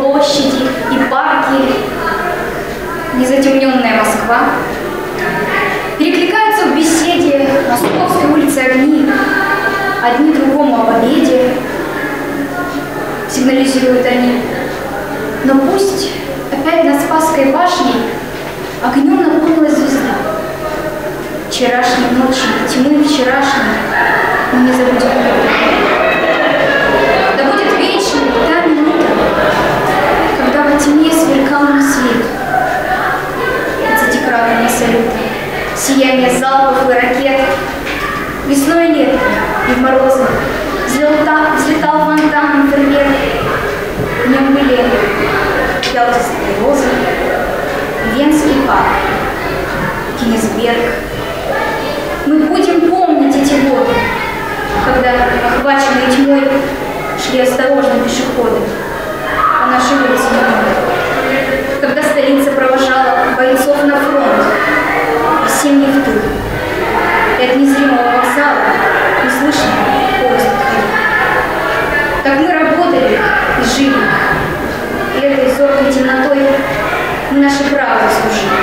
площади и парки, незатемненная Москва, перекликаются в беседе московской улицы огни, одни другому о победе, сигнализируют они. Но пусть опять на Спасской башне огнем наполнилась звезда. Вчерашней ночи, тьмы вчерашней, мы не забудем. Сияние залпов и ракет. Весной и летом, и в морозы взлетал, взлетал фонтаном фейерверк. В нем были ялтистые розы, Венский парк, Кенисберг. Мы будем помнить эти годы, когда, охваченные тьмой, шли осторожно пешеходы зоркой темнотой мы наше право служили.